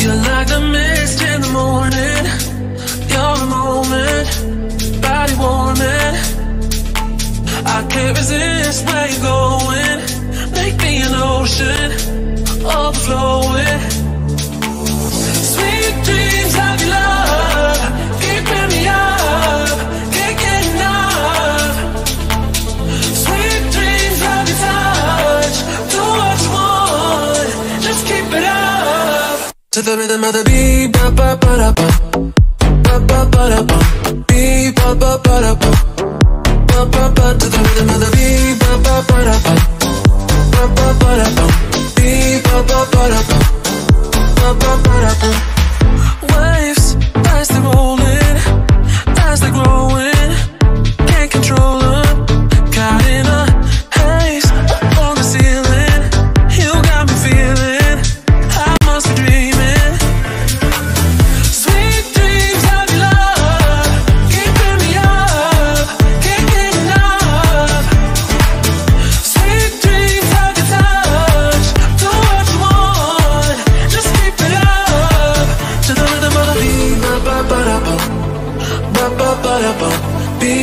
You're like the mist in the morning. You're the moment, body warming. I can't resist To the rhythm of the beat, ba ba ba da ba, ba ba ba da ba, beat ba ba ba da ba, ba ba ba. To the rhythm of the beat, ba ba ba da ba, ba ba ba da ba, beat ba ba ba da ba, ba ba ba ba.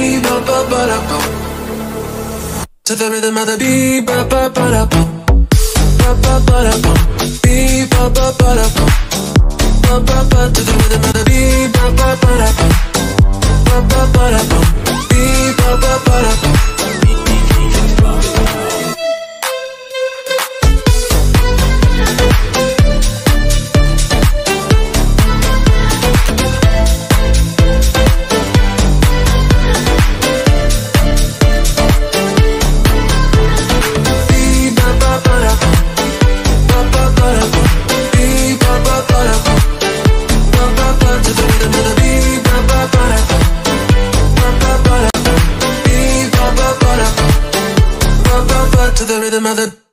Beat ba ba ba da bum. To the rhythm of the beat, ba ba ba da ba rhythm of the